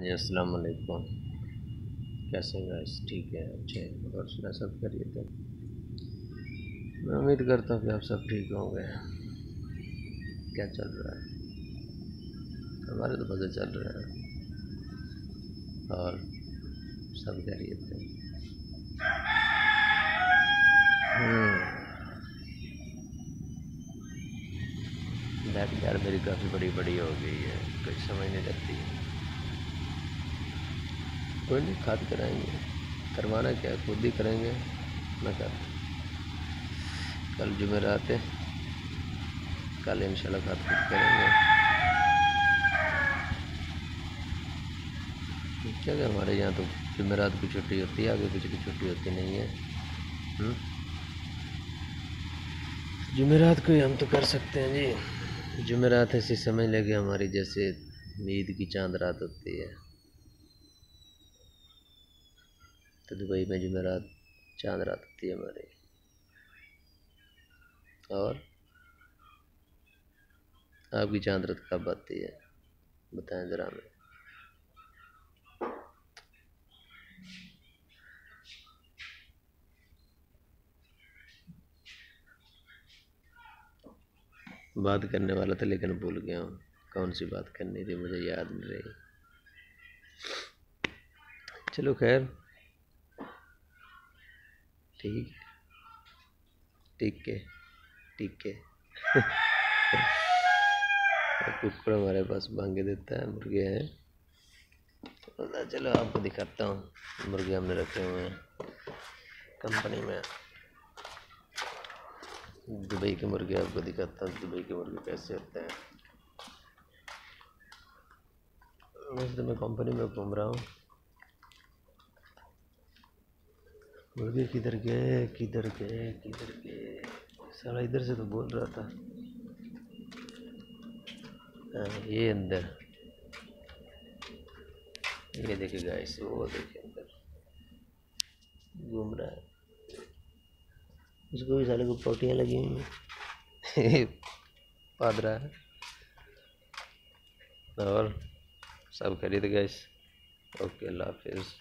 जी, अस्सलाम वालेकुम। कैसे हैं गाइस ठीक है, अच्छे और सुना सब करिए थे मैं उम्मीद करता हूँ कि आप सब ठीक होंगे। क्या चल रहा है? हमारे तो मज़े चल रहे हैं। और सब करिए थे बैग यार, मेरी काफ़ी बड़ी बड़ी हो गई है। कुछ समझ नहीं लगती। कोई नहीं खाद कराएँगे। करवाना क्या है? खुद ही करेंगे। मैं कर कल जुमेरात है। कल इंशाल्लाह खाद खुद करेंगे। क्या क्या हमारे यहाँ तो जुमेरात की छुट्टी होती है आगे पीछे की छुट्टी होती नहीं है। हम्म? जुमेरात को ही हम तो कर सकते हैं जी। जुमेरात ऐसी समझ लगे हमारी जैसे ईद की चाँद रात होती है। तो दुबई में जुमेरात चाँद रात होती है हमारी। और आपकी चाँद रात कब आती है? बताएँ ज़रा हमें। बात करने वाला था लेकिन भूल गया हूँ। कौन सी बात करनी थी? मुझे याद नहीं रही। चलो खैर ठीक है। ठीक है ठीक है। कुकर हमारे पास भांगे देता है, मुर्गे हैं। चलो आपको दिखाता हूँ, मुर्गे हमने रखे हुए हैं। कंपनी में। दुबई के मुर्गे आपको दिखाता हूँ, दुबई के मुर्गे कैसे होते हैं। वैसे तो मैं कंपनी में घूम रहा हूँ। मुर्गे किधर गए किधर गए किधर गए। सारा इधर से तो बोल रहा था। आ, ये अंदर। ये देखे गाइस वो देखे अंदर। घूम रहा है। उसको भी साले को पोटियाँ लगी हुई हैं। पादरा है। और सब खरीद गए ओके अल्लाह हाफिज़।